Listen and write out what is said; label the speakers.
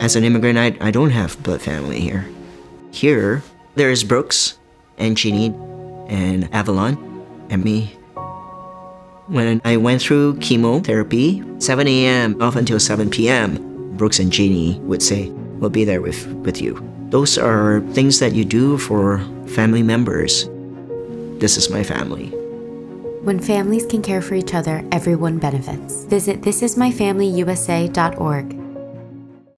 Speaker 1: As an immigrant, I, I don't have blood family here. Here, there's Brooks and Jeannie and Avalon and me. When I went through chemotherapy, 7 a.m. off until 7 p.m., Brooks and Jeannie would say, We'll be there with, with you. Those are things that you do for family members. This is my family.
Speaker 2: When families can care for each other, everyone benefits. Visit thisismyfamilyusa.org